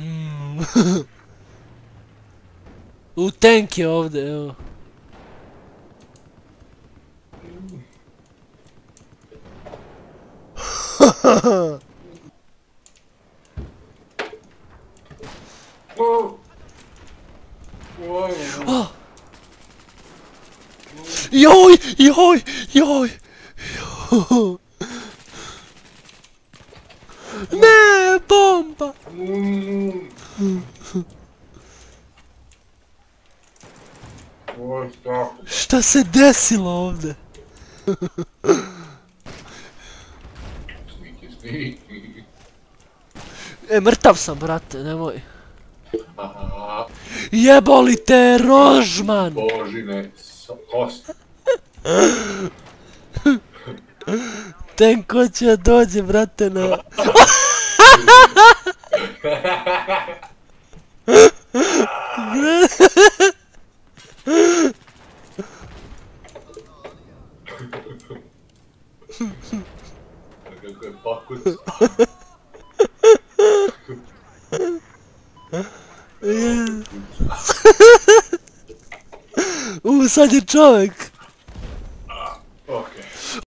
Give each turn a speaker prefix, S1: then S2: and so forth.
S1: Hmm. U tank je ovdje, evo.
S2: O! Oj,
S1: Oh. Joj, joj, joj, joj. Ne, bomba. Šta se desilo ovdje? E, mrtav sam, brate, nemoj. Jeboli te, Rožman!
S2: božine, kost.
S1: Tenko će dođe, brate, na...
S2: go,
S1: go backwards. yeah. Uuu, okay.